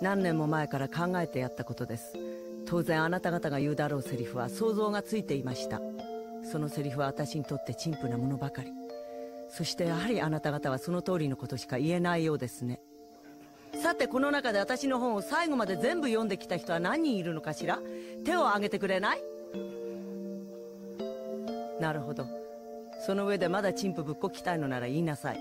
何年も前から考えてやったことです。当然あなた方が言うだろうセリフは想像がついていました。そのセリフは私にとって陳腐なものばかり。そしてやはりあなた方はその通りのことしか言えないようですね。さてこの中で私の本を最後まで全部読んできた人は何人いるのかしら？手を挙げてくれない？なるほど。その上でまだ陳腐ぶっこきたいのなら言いなさい。